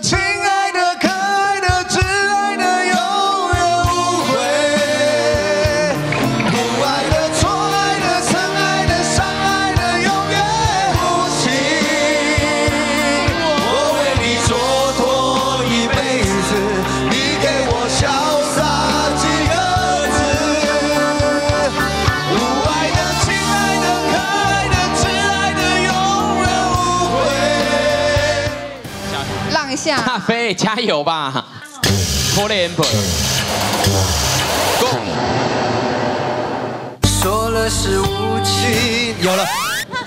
亲爱的、可爱的、挚爱的，永远无悔。不爱的、错爱的、曾爱的、伤爱的，永远无情。我为你蹉跎一辈子，你给我潇洒下，大飞加油吧 c o l e Amber，说了是无情，有了。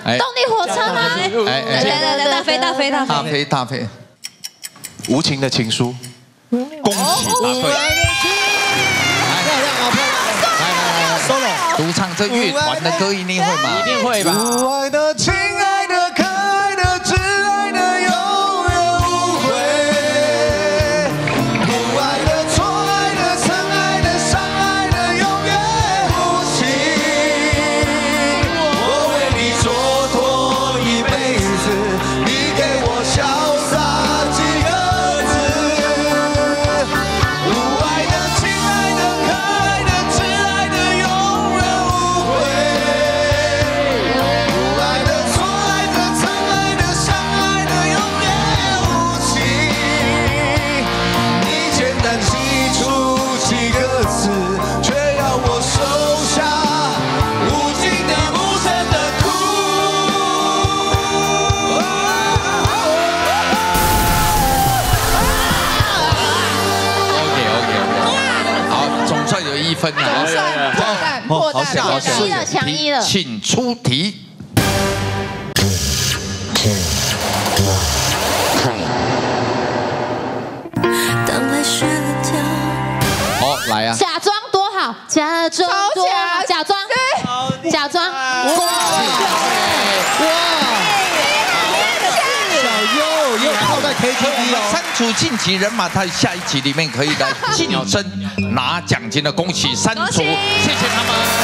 哎动力火车吗？哎哎，来来来，大飞大飞大大飞，大飞，无情的情书，恭喜答对！独唱这乐团的歌一定会吗？一定会吧？分了。算破蛋破蛋，下强一了强一了请出题。好，来啊！假装多好，假装多好，假装假装，哇！KTV 哦。删除晋级人马，他下一集里面可以来 晋升拿奖金的，恭喜删除，谢谢他们。